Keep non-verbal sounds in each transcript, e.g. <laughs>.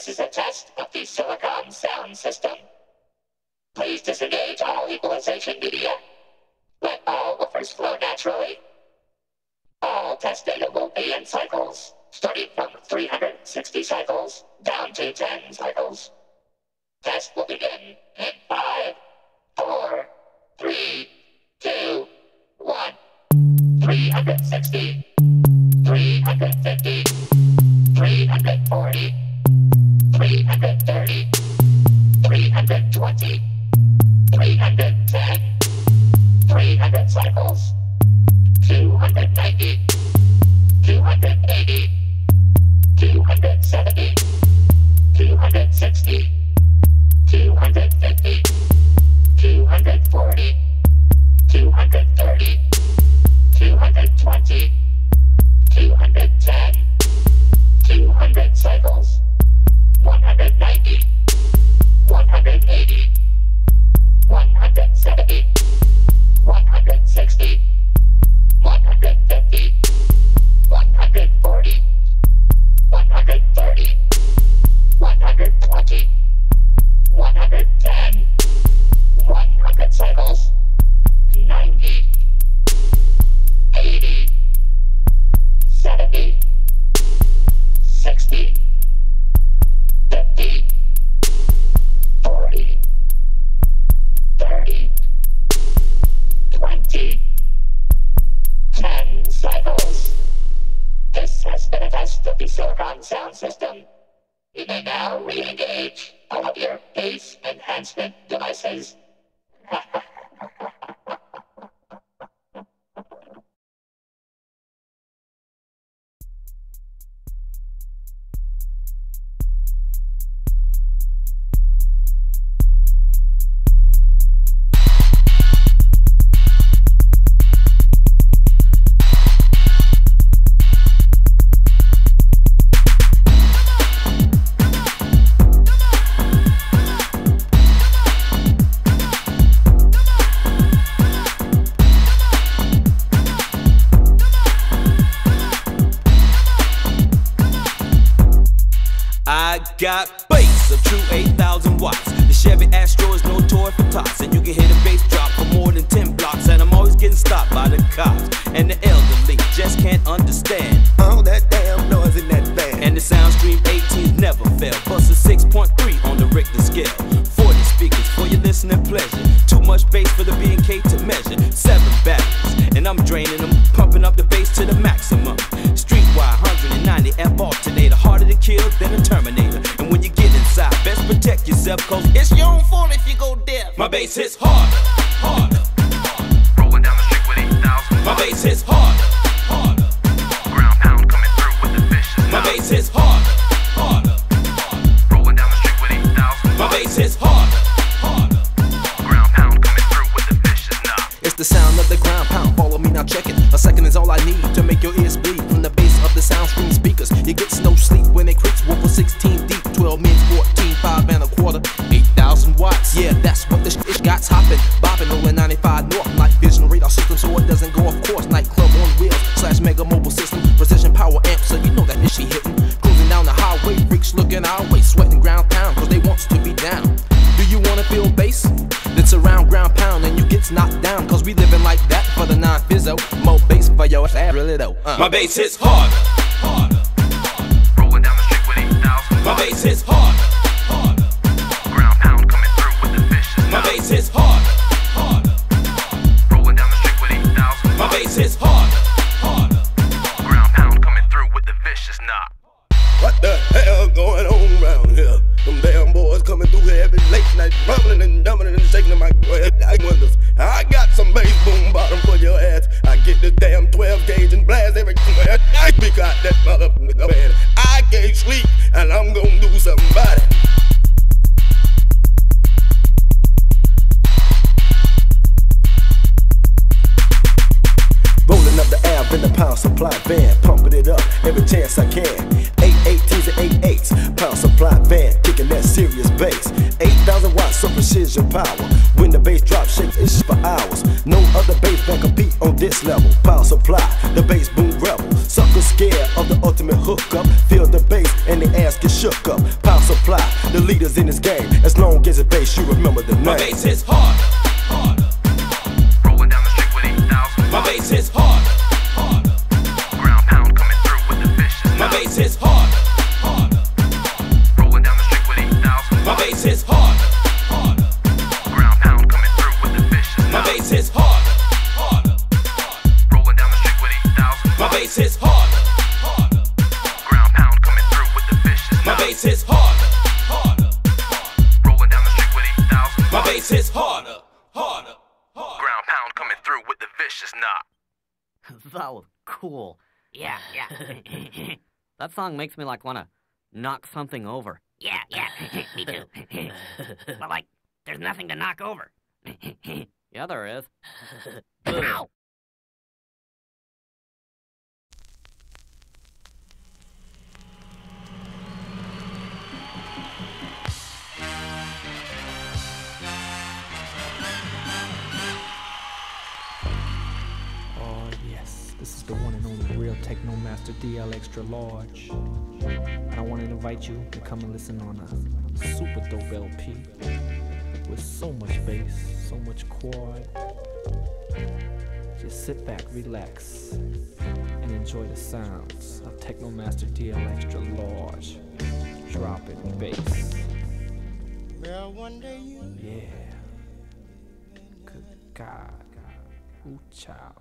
This is a test of the Silicon sound system. Please disengage all equalization media. Let all buffers flow naturally. All test data will be in cycles, starting from 360 cycles down to 10 cycles. Test will begin in 5, 4, 3, 2, 1. 360, 350, 340. 330, 320, 310, 300 cycles, 290, 280, 270, 260, 250, 240, 230, 220, 190, 180, 170, 160, 150. really though. Uh. My bass hits hard. harder. Rolling down the street with 8,000. My bass hits hard. Song makes me like want to knock something over. yeah, yeah. <laughs> Me too. <laughs> but like, there's nothing to knock over. <laughs> Yeah, there is. Ow. Real Teckno Master DL Extra Large. And I want to invite you to come and listen on a super dope LP with so much bass, so much quad. Just sit back, relax, and enjoy the sounds of Teckno Master DL Extra Large. Dropping bass. Well, one day you Yeah. Good God. Ooh, child.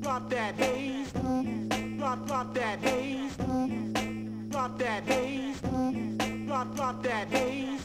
Drop that bass, drop, drop that bass, drop that bass, drop, drop that bass,